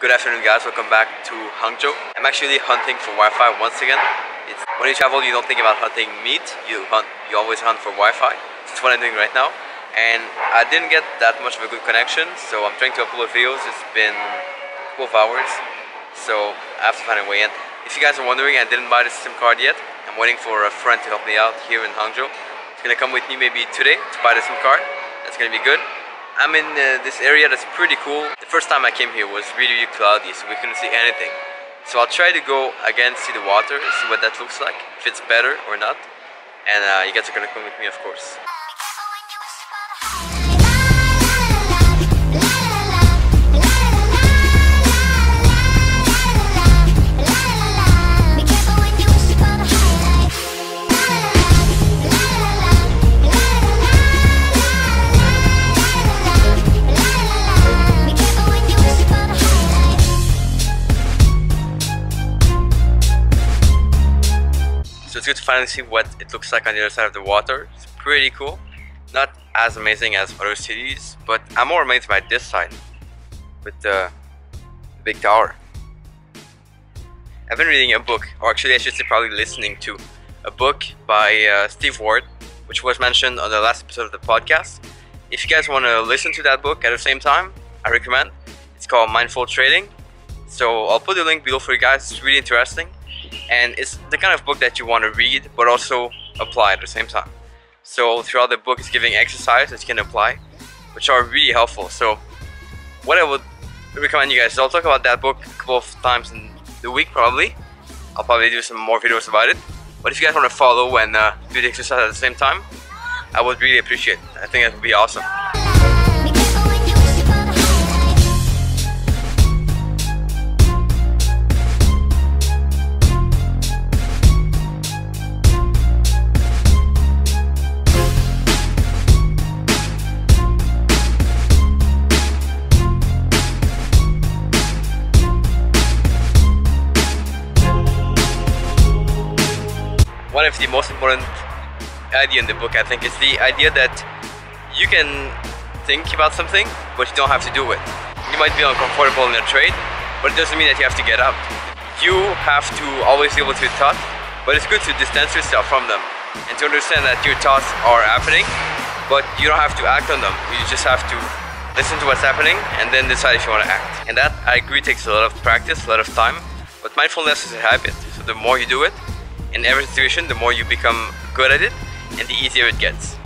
Good afternoon guys, welcome back to Hangzhou. I'm actually hunting for Wi-Fi once again. It's, when you travel you don't think about hunting meat, you hunt, you always hunt for Wi-Fi. That's what I'm doing right now. And I didn't get that much of a good connection, so I'm trying to upload videos. It's been 12 hours, so I have to find a way in. If you guys are wondering, I didn't buy the SIM card yet. I'm waiting for a friend to help me out here in Hangzhou. He's gonna come with me maybe today to buy the SIM card. That's gonna be good. I'm in uh, this area that's pretty cool. The first time I came here was really, really cloudy, so we couldn't see anything. So I'll try to go again, see the water, see what that looks like, if it's better or not. And uh, you guys are gonna come with me, of course. It's good to finally see what it looks like on the other side of the water. It's pretty cool. Not as amazing as other cities, but I'm more amazed by this side with the big tower. I've been reading a book, or actually I should say probably listening to a book by uh, Steve Ward, which was mentioned on the last episode of the podcast. If you guys want to listen to that book at the same time, I recommend. It's called Mindful Trading. So I'll put the link below for you guys. It's really interesting and it's the kind of book that you want to read but also apply at the same time. So throughout the book it's giving exercises that you can apply which are really helpful. So what I would recommend you guys is I'll talk about that book a couple of times in the week probably. I'll probably do some more videos about it. But if you guys want to follow and uh, do the exercise at the same time I would really appreciate it. I think that would be awesome one of the most important idea in the book I think is the idea that you can think about something but you don't have to do it. You might be uncomfortable in a trade but it doesn't mean that you have to get up. You have to always be able to thoughts but it's good to distance yourself from them and to understand that your thoughts are happening but you don't have to act on them. You just have to listen to what's happening and then decide if you want to act. And that I agree takes a lot of practice, a lot of time but mindfulness is a habit so the more you do it in every situation, the more you become good at it and the easier it gets.